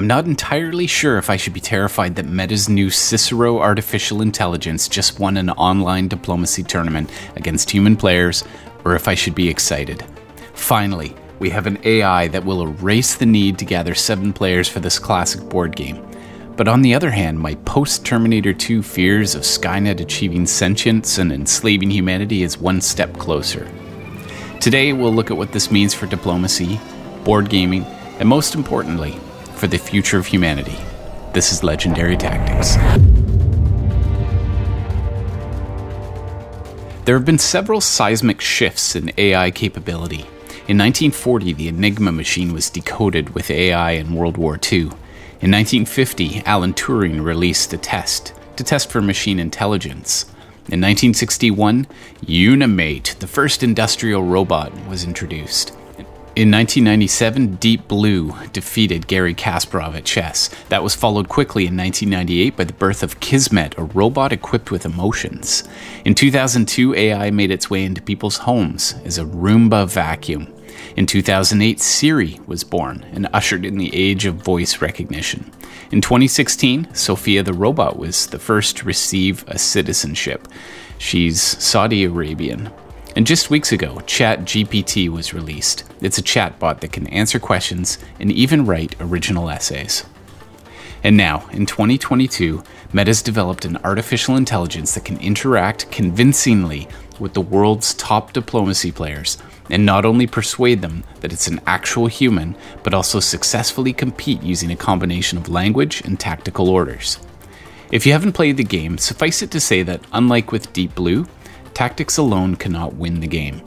I'm not entirely sure if I should be terrified that Meta's new Cicero artificial intelligence just won an online diplomacy tournament against human players, or if I should be excited. Finally, we have an AI that will erase the need to gather seven players for this classic board game. But on the other hand, my post Terminator 2 fears of Skynet achieving sentience and enslaving humanity is one step closer. Today, we'll look at what this means for diplomacy, board gaming, and most importantly, for the future of humanity. This is Legendary Tactics. There have been several seismic shifts in AI capability. In 1940, the Enigma machine was decoded with AI in World War II. In 1950, Alan Turing released a test to test for machine intelligence. In 1961, Unimate, the first industrial robot, was introduced. In 1997, Deep Blue defeated Garry Kasparov at chess. That was followed quickly in 1998 by the birth of Kismet, a robot equipped with emotions. In 2002, AI made its way into people's homes as a Roomba vacuum. In 2008, Siri was born and ushered in the age of voice recognition. In 2016, Sophia the robot was the first to receive a citizenship. She's Saudi Arabian. And just weeks ago, ChatGPT was released. It's a chatbot that can answer questions and even write original essays. And now, in 2022, Meta's developed an artificial intelligence that can interact convincingly with the world's top diplomacy players and not only persuade them that it's an actual human, but also successfully compete using a combination of language and tactical orders. If you haven't played the game, suffice it to say that, unlike with Deep Blue, tactics alone cannot win the game.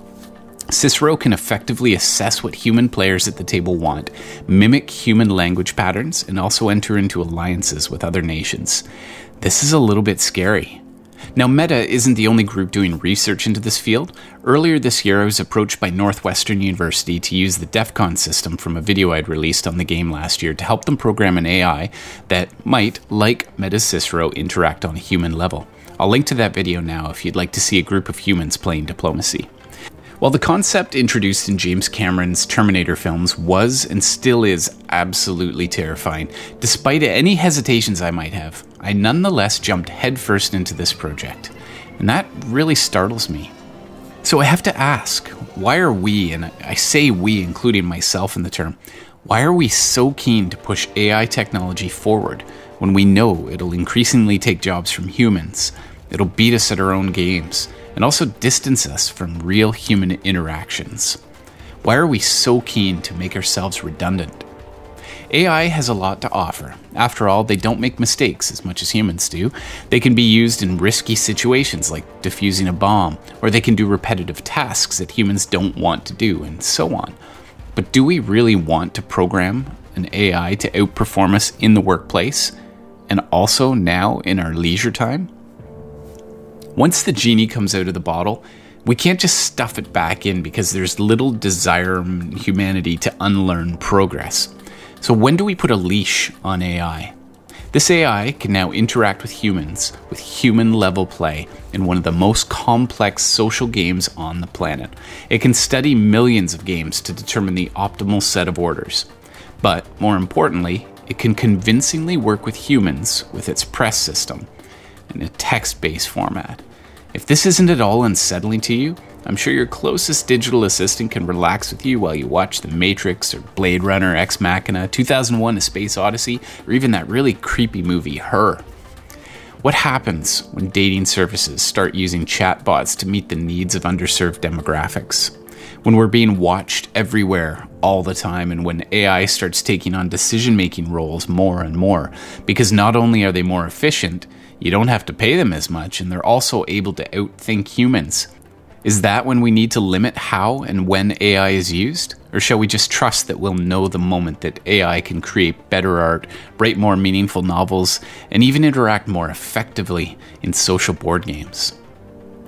Cicero can effectively assess what human players at the table want, mimic human language patterns, and also enter into alliances with other nations. This is a little bit scary. Now, Meta isn't the only group doing research into this field. Earlier this year, I was approached by Northwestern University to use the DEF CON system from a video I'd released on the game last year to help them program an AI that might, like Meta Cicero, interact on a human level. I'll link to that video now if you'd like to see a group of humans playing diplomacy. While the concept introduced in James Cameron's Terminator films was and still is absolutely terrifying, despite any hesitations I might have, I nonetheless jumped headfirst into this project. And that really startles me. So I have to ask why are we, and I say we, including myself in the term, why are we so keen to push AI technology forward when we know it'll increasingly take jobs from humans? It'll beat us at our own games and also distance us from real human interactions. Why are we so keen to make ourselves redundant? AI has a lot to offer. After all, they don't make mistakes as much as humans do. They can be used in risky situations like defusing a bomb, or they can do repetitive tasks that humans don't want to do, and so on. But do we really want to program an AI to outperform us in the workplace and also now in our leisure time? Once the genie comes out of the bottle, we can't just stuff it back in because there's little desire in humanity to unlearn progress. So, when do we put a leash on AI? This AI can now interact with humans with human level play in one of the most complex social games on the planet. It can study millions of games to determine the optimal set of orders. But more importantly, it can convincingly work with humans with its press system in a text based format. If this isn't at all unsettling to you, I'm sure your closest digital assistant can relax with you while you watch The Matrix or Blade Runner Ex Machina, 2001 A Space Odyssey, or even that really creepy movie, Her. What happens when dating services start using chatbots to meet the needs of underserved demographics? When we're being watched everywhere all the time, and when AI starts taking on decision making roles more and more, because not only are they more efficient, you don't have to pay them as much, and they're also able to outthink humans. Is that when we need to limit how and when AI is used? Or shall we just trust that we'll know the moment that AI can create better art, write more meaningful novels, and even interact more effectively in social board games?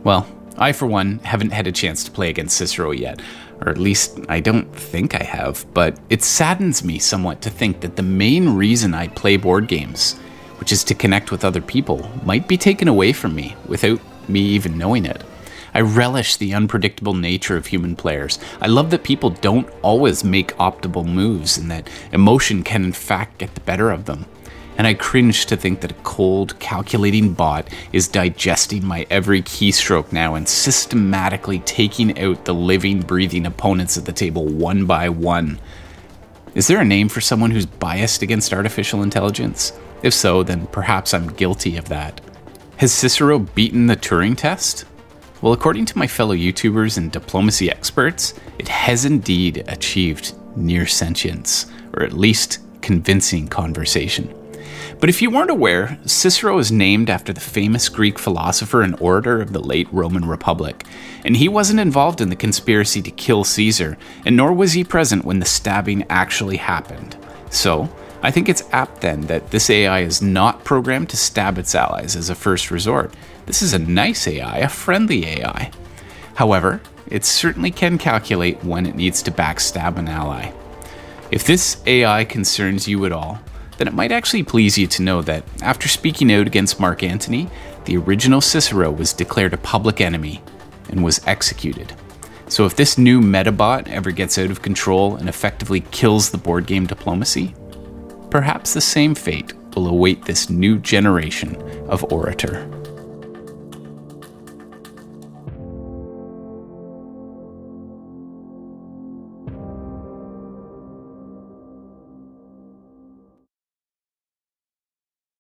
Well, I, for one, haven't had a chance to play against Cicero yet, or at least I don't think I have, but it saddens me somewhat to think that the main reason I play board games which is to connect with other people, might be taken away from me without me even knowing it. I relish the unpredictable nature of human players. I love that people don't always make optimal moves and that emotion can, in fact, get the better of them. And I cringe to think that a cold, calculating bot is digesting my every keystroke now and systematically taking out the living, breathing opponents at the table one by one. Is there a name for someone who's biased against artificial intelligence? If so, then perhaps I'm guilty of that. Has Cicero beaten the Turing test? Well, according to my fellow YouTubers and diplomacy experts, it has indeed achieved near sentience, or at least convincing conversation. But if you weren't aware, Cicero is named after the famous Greek philosopher and orator of the late Roman Republic, and he wasn't involved in the conspiracy to kill Caesar, and nor was he present when the stabbing actually happened. So, I think it's apt then that this AI is not programmed to stab its allies as a first resort. This is a nice AI, a friendly AI. However, it certainly can calculate when it needs to backstab an ally. If this AI concerns you at all, then it might actually please you to know that after speaking out against Mark Antony, the original Cicero was declared a public enemy and was executed. So if this new Metabot ever gets out of control and effectively kills the board game diplomacy, perhaps the same fate will await this new generation of orator.